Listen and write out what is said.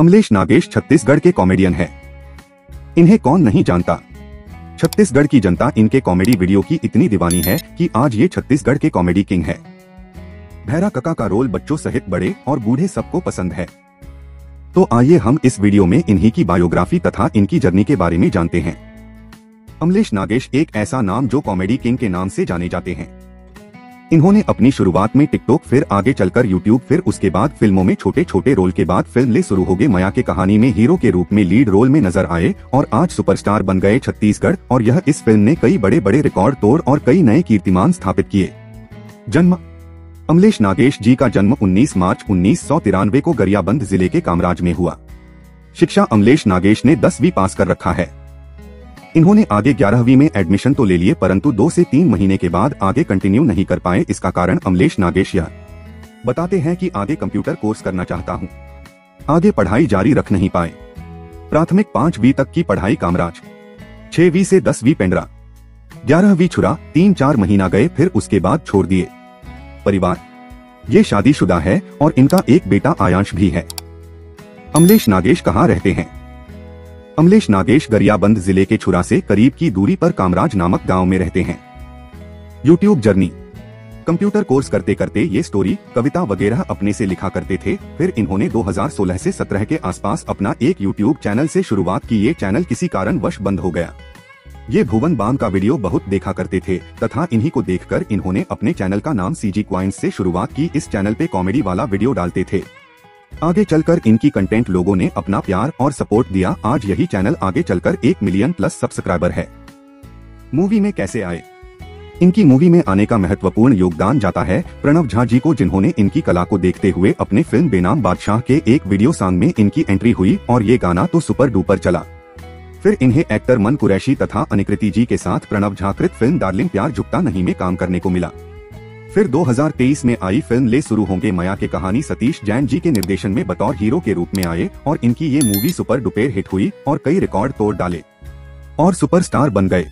अमलेश नागेश छत्तीसगढ़ के कॉमेडियन है। इन्हें कौन नहीं जानता? छत्तीसगढ़ की जनता इनके कॉमेडी वीडियो की इतनी दीवानी है कि आज ये छत्तीसगढ़ के कॉमेडी किंग है। भैरा कका का रोल बच्चों सहित बड़े और बूढ़े सबको पसंद है। तो आइए हम इस वीडियो में इन्हीं की बायोग्राफी तथा इनकी जर्नी के बारे में जानते हैं। अमलेश नागेश एक ऐसा नाम जो कॉमेडी किंग के नाम से जाने जाते हैं। इन्होंने अपनी शुरुआत में टिकटॉक, फिर आगे चलकर यूट्यूब, फिर उसके बाद फ़िल्मों में छोटे छोटे रोल के बाद फ़िल्म ले शुरू हो गए। मया के कहानी में हीरो के रूप में लीड रोल में नज़र आए और आज सुपरस्टार बन गए छत्तीसगढ़ और यह इस फ़िल्म ने कई बड़े बड़े रिकॉर्ड तोड़ और कई नए कीर्तिमान स्थापित किए। जन्म अमलेश नागेश जी का जन्म 19 मार्च उन्नीस सौ तिरानवे को गरियाबंद ज़िले के कामराज में हुआ। शिक्षा अमलेश नागेश ने दसवीं पास कर रखा है। इन्होंने आगे ग्यारहवीं में एडमिशन तो ले लिए, परंतु दो से तीन महीने के बाद आगे कंटिन्यू नहीं कर पाए, इसका कारण अमलेश नागेश यह बताते हैं कि आगे कंप्यूटर कोर्स करना चाहता हूँ। आगे पढ़ाई जारी रख नहीं पाए। प्राथमिक पांचवी तक की पढ़ाई कामराज। छवी से दसवीं पेंड्रा। ग्यारहवीं छुरा, तीन चार महीना गए, फिर उसके बाद छोड़ दिए। परिवार। ये शादीशुदा है और इनका एक बेटा आयांश भी है। अमलेश नागेश कहाँ रहते हैं? अमलेश नागेश गरियाबंद ज़िले के छुरा से करीब की दूरी पर कामराज नामक गाँव में रहते हैं। यूट्यूब जर्नी कंप्यूटर कोर्स करते करते ये स्टोरी कविता वगैरह अपने से लिखा करते थे, फिर इन्होंने 2016 से 17 के आसपास अपना एक यूट्यूब चैनल से शुरुआत की। ये चैनल किसी कारण वश बंद हो गया। ये भुवन बाम का वीडियो बहुत देखा करते थे, तथा इन्हीं को देखकर इन्होंने अपने चैनल का नाम सीजी क्वाइंस से शुरुआत की। इस चैनल पे कॉमेडी वाला वीडियो डालते थे। आगे चलकर इनकी कंटेंट लोगों ने अपना प्यार और सपोर्ट दिया। आज यही चैनल आगे चलकर एक मिलियन प्लस सब्सक्राइबर है। मूवी में कैसे आए? इनकी मूवी में आने का महत्वपूर्ण योगदान जाता है प्रणव झा जी को, जिन्होंने इनकी कला को देखते हुए अपने फ़िल्म बेनाम बादशाह के एक वीडियो सॉन्ग में इनकी एंट्री हुई और ये गाना तो सुपर डुपर चला। फिर इन्हें एक्टर मन कुरैशी तथा अनिकृति जी के साथ प्रणव झाकृत फ़िल्म डार्लिंग प्यार झुकता नहीं में काम करने को मिला। फिर 2023 में आई फ़िल्म ले शुरू होंगे माया के कहानी सतीश जैन जी के निर्देशन में बतौर हीरो के रूप में आए और इनकी ये मूवी सुपर डुपेर हिट हुई और कई रिकॉर्ड तोड़ डाले और सुपरस्टार बन गए।